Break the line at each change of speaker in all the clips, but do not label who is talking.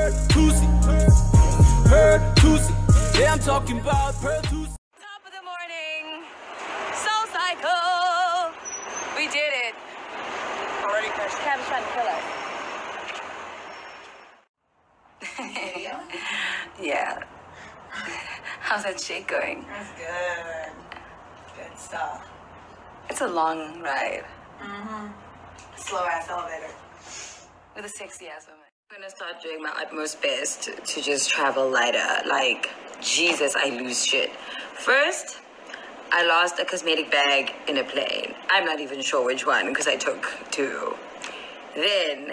Pearl Thusi. Pearl Thusi. Yeah, I'm talking about Pearl Thusi.
Top of the morning. Soul Cycle. We did it. Already crashed. Cam's trying to kill us. yeah. How's that shake going?
That's good. Good stuff.
It's a long ride Mm-hmm.
Slow ass elevator.
with a sexy ass woman. I'm gonna start doing my utmost best to, just travel lighter. Like, Jesus, I lose shit. First, I lost a cosmetic bag in a plane. I'm not even sure which one because I took two. Then,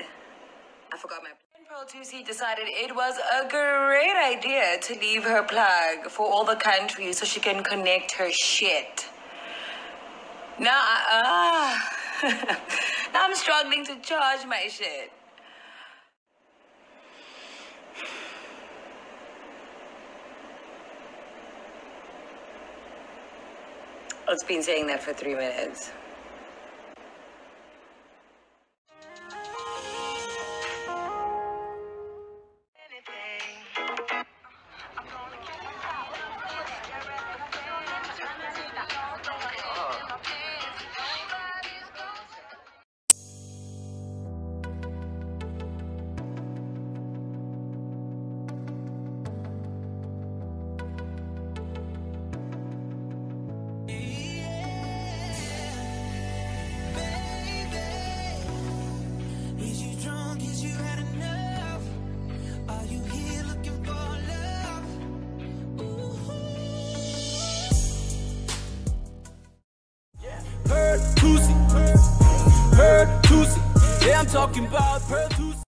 I forgot my. Pearl Thusi decided it was a great idea to leave her plug for all the countries so she can connect her shit. Now, ah, now I'm struggling to charge my shit. It's been saying that for three minutes.
Thusi. Pearl Thusi. Yeah, I'm talking about Pearl